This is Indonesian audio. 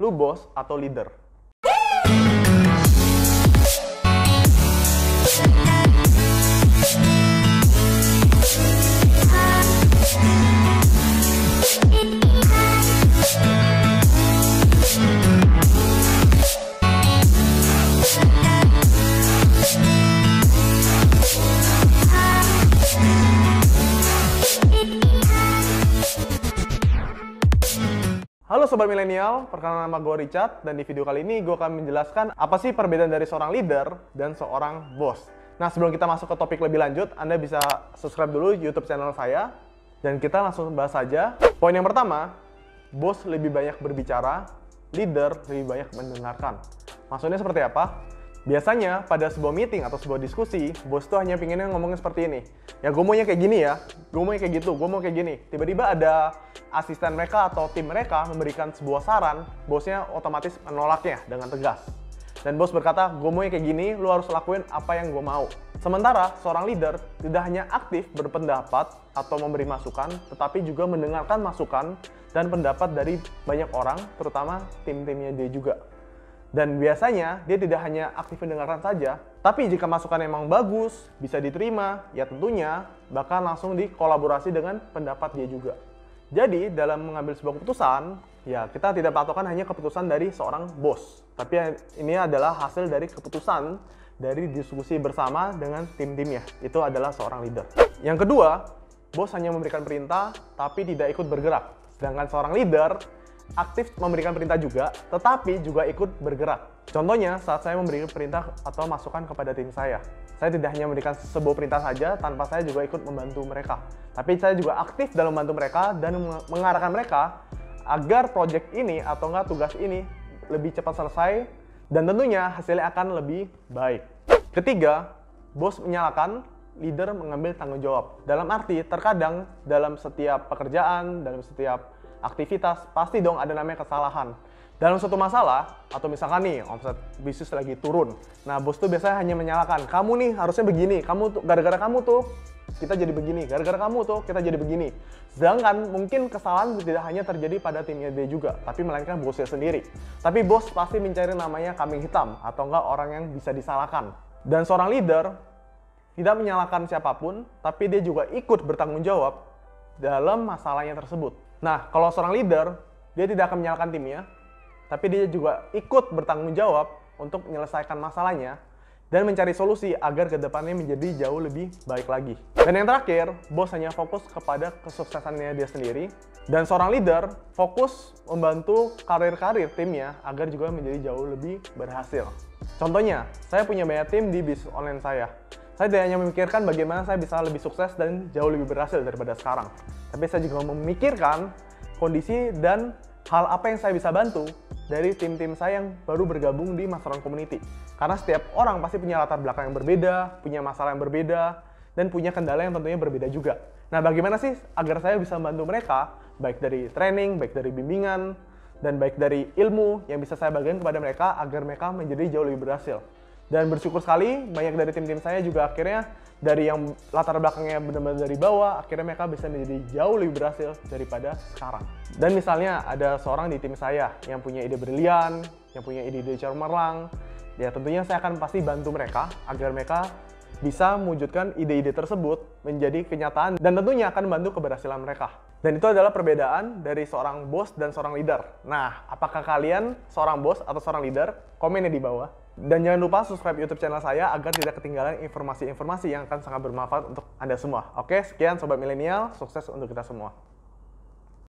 Lu bos atau leader? Halo Sobat Milenial, perkenalkan nama gue Richard dan di video kali ini gue akan menjelaskan apa sih perbedaan dari seorang leader dan seorang bos. Nah sebelum kita masuk ke topik lebih lanjut, Anda bisa subscribe dulu YouTube channel saya dan kita langsung bahas saja. Poin yang pertama, bos lebih banyak berbicara, leader lebih banyak mendengarkan. Maksudnya seperti apa? Biasanya pada sebuah meeting atau sebuah diskusi, bos tuh hanya pinginnya ngomongin seperti ini. Ya gue maunya kayak gini ya, gue maunya kayak gitu, gue mau kayak gini. Tiba-tiba ada asisten mereka atau tim mereka memberikan sebuah saran, bosnya otomatis menolaknya dengan tegas. Dan bos berkata, gue maunya kayak gini, lu harus lakuin apa yang gue mau. Sementara seorang leader tidak hanya aktif berpendapat atau memberi masukan, tetapi juga mendengarkan masukan dan pendapat dari banyak orang, terutama tim-timnya dia juga. Dan biasanya dia tidak hanya aktif mendengarkan saja, tapi jika masukan memang bagus, bisa diterima, ya tentunya bahkan langsung dikolaborasi dengan pendapat dia juga. Jadi dalam mengambil sebuah keputusan, ya kita tidak patokan hanya keputusan dari seorang bos, tapi ini adalah hasil dari keputusan dari diskusi bersama dengan tim-timnya. Itu adalah seorang leader. Yang kedua, bos hanya memberikan perintah tapi tidak ikut bergerak. Sedangkan seorang leader aktif memberikan perintah juga, tetapi juga ikut bergerak. Contohnya, saat saya memberikan perintah atau masukan kepada tim saya. Saya tidak hanya memberikan sebuah perintah saja, tanpa saya juga ikut membantu mereka. Tapi saya juga aktif dalam membantu mereka dan mengarahkan mereka agar project ini atau enggak tugas ini lebih cepat selesai dan tentunya hasilnya akan lebih baik. Ketiga, bos menyalakan, leader mengambil tanggung jawab. Dalam arti, terkadang dalam setiap pekerjaan, dalam setiap aktivitas, pasti dong ada namanya kesalahan. Dalam suatu masalah, atau misalkan nih, omset bisnis lagi turun. Nah, bos tuh biasanya hanya menyalakan, kamu nih harusnya begini, kamu tuh, gara-gara kamu tuh, kita jadi begini, gara-gara kamu tuh, kita jadi begini. Sedangkan mungkin kesalahan tidak hanya terjadi pada timnya dia juga, tapi melainkan bosnya sendiri. Tapi bos pasti mencari namanya kambing hitam, atau enggak orang yang bisa disalahkan. Dan seorang leader tidak menyalahkan siapa pun, tapi dia juga ikut bertanggung jawab dalam masalahnya tersebut. Nah, kalau seorang leader, dia tidak akan menyalahkan timnya, tapi dia juga ikut bertanggung jawab untuk menyelesaikan masalahnya dan mencari solusi agar ke depannya menjadi jauh lebih baik lagi. Dan yang terakhir, bos hanya fokus kepada kesuksesannya dia sendiri, dan seorang leader fokus membantu karir-karir timnya agar juga menjadi jauh lebih berhasil. Contohnya, saya punya banyak tim di bisnis online saya. Saya tidak hanya memikirkan bagaimana saya bisa lebih sukses dan jauh lebih berhasil daripada sekarang. Tapi saya juga memikirkan kondisi dan hal apa yang saya bisa bantu dari tim-tim saya yang baru bergabung di Masteron Community. Karena setiap orang pasti punya latar belakang yang berbeda, punya masalah yang berbeda, dan punya kendala yang tentunya berbeda juga. Nah, bagaimana sih agar saya bisa membantu mereka, baik dari training, baik dari bimbingan, dan baik dari ilmu yang bisa saya bagikan kepada mereka agar mereka menjadi jauh lebih berhasil. Dan bersyukur sekali banyak dari tim-tim saya juga akhirnya dari yang latar belakangnya benar-benar dari bawah, akhirnya mereka bisa menjadi jauh lebih berhasil daripada sekarang. Dan misalnya ada seorang di tim saya yang punya ide brilian, yang punya ide-ide cemerlang, ya tentunya saya akan pasti bantu mereka agar mereka bisa mewujudkan ide-ide tersebut menjadi kenyataan dan tentunya akan membantu keberhasilan mereka. Dan itu adalah perbedaan dari seorang bos dan seorang leader. Nah, apakah kalian seorang bos atau seorang leader? Komennya di bawah. Dan jangan lupa subscribe YouTube channel saya agar tidak ketinggalan informasi-informasi yang akan sangat bermanfaat untuk Anda semua. Oke, sekian Sobat Milenial, sukses untuk kita semua.